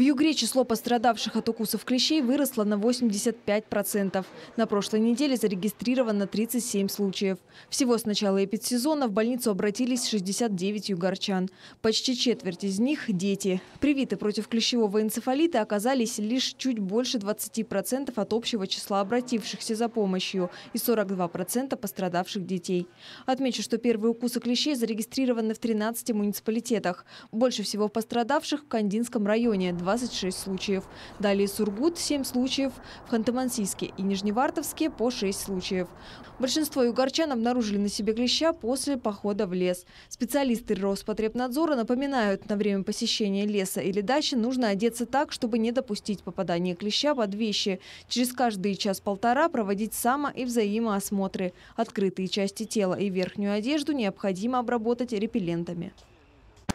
В Югре число пострадавших от укусов клещей выросло на 85%. На прошлой неделе зарегистрировано 37 случаев. Всего с начала эпидсезона в больницу обратились 69 югорчан. Почти четверть из них – дети. Привиты против клещевого энцефалита оказались лишь чуть больше 20% от общего числа обратившихся за помощью и 42% пострадавших детей. Отмечу, что первые укусы клещей зарегистрированы в 13 муниципалитетах. Больше всего пострадавших в Кандинском районе – 26 случаев. Далее Сургут – 7 случаев, в Ханты-Мансийске и Нижневартовске – по 6 случаев. Большинство югорчан обнаружили на себе клеща после похода в лес. Специалисты Роспотребнадзора напоминают, на время посещения леса или дачи нужно одеться так, чтобы не допустить попадания клеща под вещи. Через каждый час-полтора проводить само- и взаимоосмотры. Открытые части тела и верхнюю одежду необходимо обработать репеллентами.